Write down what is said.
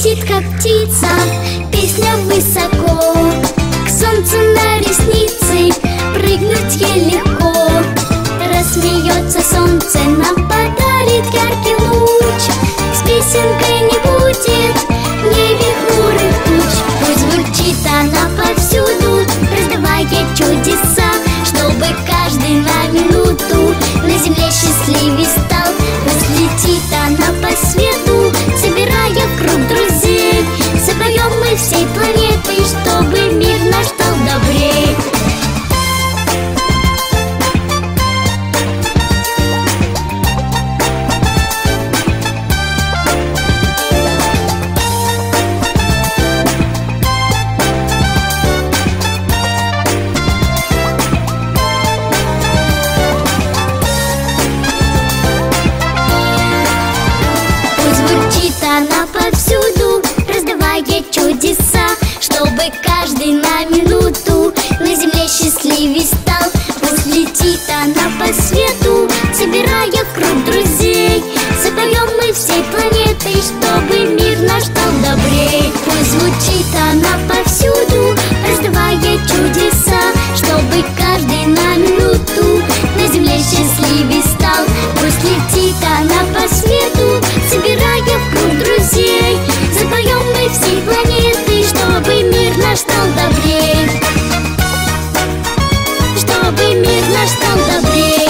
летит, как птица, песня высоко. К солнцу на ресницы прыгнуть ей легко. Рассмеется солнце, нам подарит яркий луч. С песенкой не будет небе хмурых туч Пусть звучит она повсюду, раздавая чудеса Чтобы каждый нами перевестал Пусть летит она по свету Собирая круг друзей. Запоем мы всей планетой Чтобы мир наш стал добрей. Пусть звучит она повсюду Раздавая чудеса Чтобы каждый на минуту На земле счастливее стал. Пусть летит она по свету abrir.